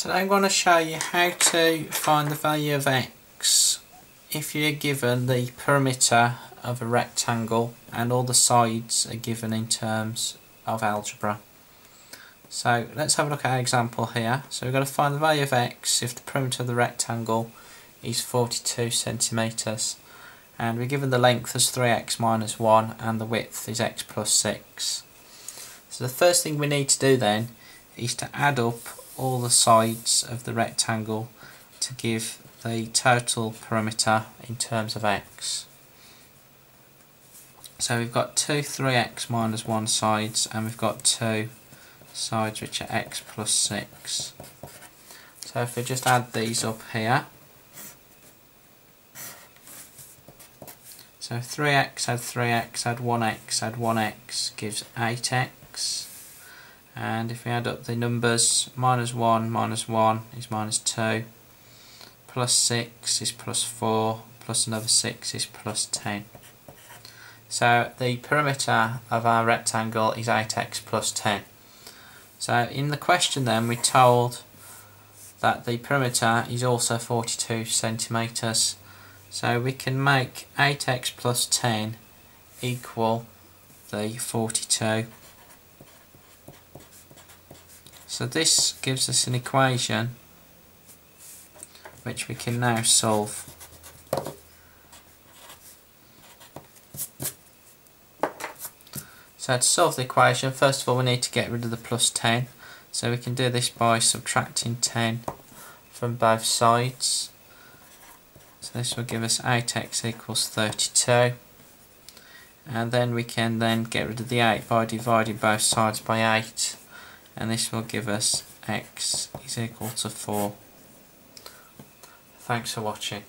Today I'm going to show you how to find the value of x if you're given the perimeter of a rectangle and all the sides are given in terms of algebra. So let's have a look at our example here. So we've got to find the value of x if the perimeter of the rectangle is 42 centimetres and we're given the length as 3x minus 1 and the width is x plus 6. So the first thing we need to do then is to add up all the sides of the rectangle to give the total perimeter in terms of x. So we've got two 3x minus 1 sides and we've got two sides which are x plus 6. So if we just add these up here, so 3x add 3x add 1x add 1x gives 8x and if we add up the numbers minus 1 minus 1 is minus 2 plus 6 is plus 4 plus another 6 is plus 10 so the perimeter of our rectangle is 8x plus 10 so in the question then we're told that the perimeter is also 42 centimeters. So we can make 8x plus 10 equal the 42 so this gives us an equation which we can now solve. So to solve the equation, first of all we need to get rid of the plus 10. So we can do this by subtracting 10 from both sides. So this will give us 8x equals 32. And then we can then get rid of the 8 by dividing both sides by 8 and this will give us x is equal to 4. Thanks for watching.